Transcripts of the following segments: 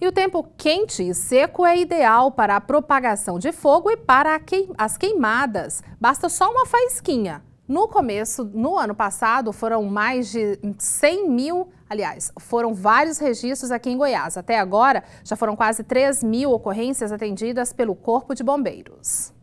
E o tempo quente e seco é ideal para a propagação de fogo e para as queimadas. Basta só uma faísquinha. No começo, no ano passado, foram mais de 100 mil, aliás, foram vários registros aqui em Goiás. Até agora, já foram quase 3 mil ocorrências atendidas pelo Corpo de Bombeiros.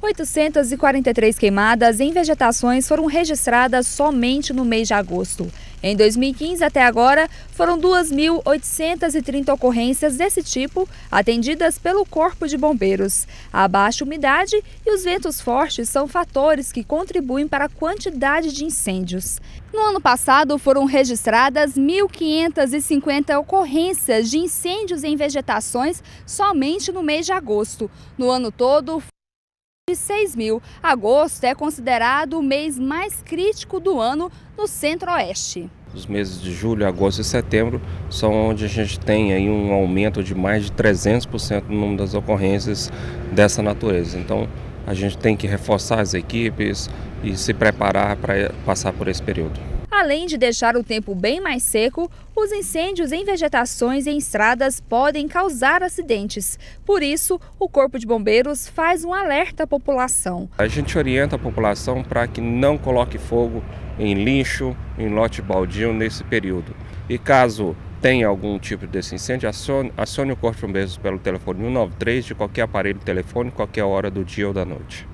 843 queimadas em vegetações foram registradas somente no mês de agosto. Em 2015 até agora, foram 2.830 ocorrências desse tipo atendidas pelo Corpo de Bombeiros. A baixa umidade e os ventos fortes são fatores que contribuem para a quantidade de incêndios. No ano passado, foram registradas 1.550 ocorrências de incêndios em vegetações somente no mês de agosto. No ano todo, de 6 mil. Agosto é considerado o mês mais crítico do ano no centro-oeste. Os meses de julho, agosto e setembro são onde a gente tem aí um aumento de mais de 300% no número das ocorrências dessa natureza. Então, a gente tem que reforçar as equipes e se preparar para passar por esse período. Além de deixar o tempo bem mais seco, os incêndios em vegetações e em estradas podem causar acidentes. Por isso, o Corpo de Bombeiros faz um alerta à população. A gente orienta a população para que não coloque fogo em lixo, em lote baldio nesse período. E caso tenha algum tipo desse incêndio, acione, acione o Corpo de Bombeiros pelo telefone 193 de qualquer aparelho telefônico, qualquer hora do dia ou da noite.